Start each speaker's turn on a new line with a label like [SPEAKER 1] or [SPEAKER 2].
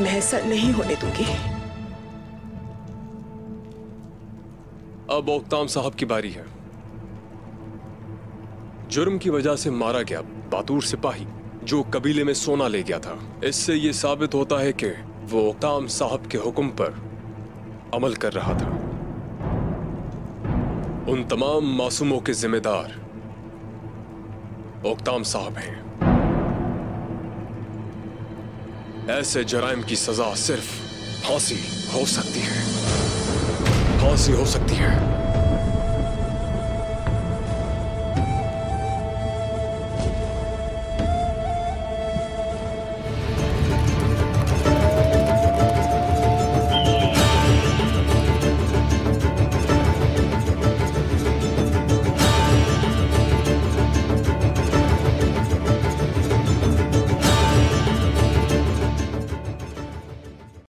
[SPEAKER 1] मैं ऐसा नहीं होने दूँगी।
[SPEAKER 2] अब ओक्ताम साहब की बारी है। जुर्म की वजह से मारा गया बातूर सिपाही, जो कबीले में सोना ले गया था। इससे यह साबित होता है कि वो ओक्ताम साहब के हुक्म पर अमल कर रहा था। उन तमाम मासूमों के जिम्मेदार ओक्ताम साहब हैं। ऐसे जराइम की सजा सिर्फ़ फांसी हो सकती है। फांसी हो सकती है।